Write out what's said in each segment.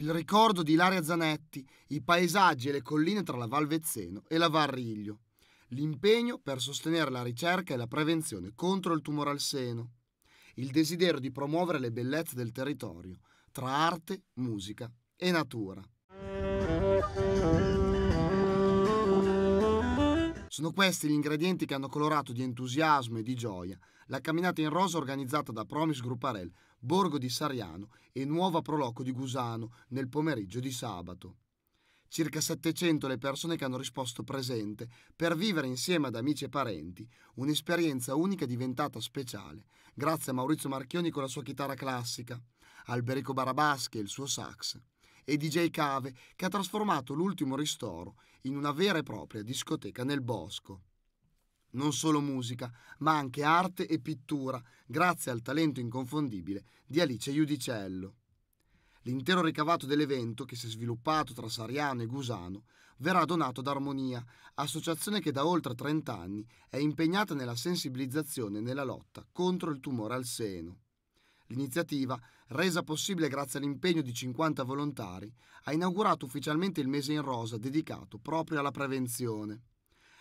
il ricordo di Ilaria Zanetti, i paesaggi e le colline tra la Val Vezzeno e la Val Riglio, l'impegno per sostenere la ricerca e la prevenzione contro il tumore al seno, il desiderio di promuovere le bellezze del territorio tra arte, musica e natura. Sono questi gli ingredienti che hanno colorato di entusiasmo e di gioia la camminata in rosa organizzata da Promis Grupparel, Borgo di Sariano e Nuova Proloco di Gusano nel pomeriggio di sabato. Circa 700 le persone che hanno risposto presente per vivere insieme ad amici e parenti un'esperienza unica diventata speciale, grazie a Maurizio Marchioni con la sua chitarra classica, Alberico Barabaschi e il suo sax, e DJ Cave che ha trasformato l'ultimo ristoro in una vera e propria discoteca nel bosco. Non solo musica, ma anche arte e pittura, grazie al talento inconfondibile di Alice Iudicello. L'intero ricavato dell'evento, che si è sviluppato tra Sariano e Gusano, verrà donato ad Armonia, associazione che da oltre 30 anni è impegnata nella sensibilizzazione e nella lotta contro il tumore al seno. L'iniziativa, resa possibile grazie all'impegno di 50 volontari, ha inaugurato ufficialmente il mese in rosa dedicato proprio alla prevenzione.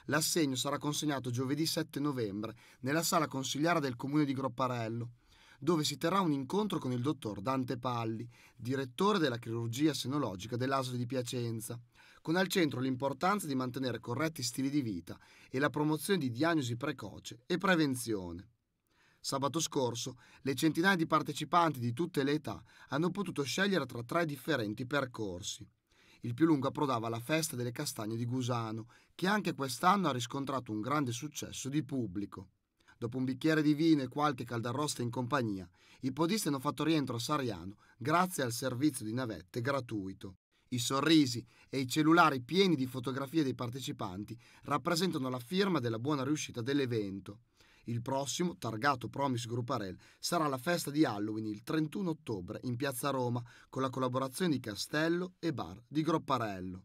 L'assegno sarà consegnato giovedì 7 novembre nella sala consigliare del comune di Gropparello, dove si terrà un incontro con il dottor Dante Palli, direttore della chirurgia senologica dell'ASL di Piacenza, con al centro l'importanza di mantenere corretti stili di vita e la promozione di diagnosi precoce e prevenzione. Sabato scorso le centinaia di partecipanti di tutte le età hanno potuto scegliere tra tre differenti percorsi. Il più lungo approdava alla festa delle castagne di Gusano, che anche quest'anno ha riscontrato un grande successo di pubblico. Dopo un bicchiere di vino e qualche caldarrosta in compagnia, i podisti hanno fatto rientro a Sariano grazie al servizio di navette gratuito. I sorrisi e i cellulari pieni di fotografie dei partecipanti rappresentano la firma della buona riuscita dell'evento. Il prossimo, targato Promis Grupparel, sarà la festa di Halloween il 31 ottobre in Piazza Roma con la collaborazione di Castello e Bar di Gropparello.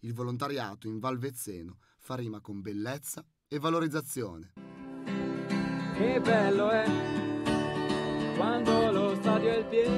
Il volontariato in Valvezzeno fa rima con bellezza e valorizzazione. Che bello è quando lo stadio è pieno e la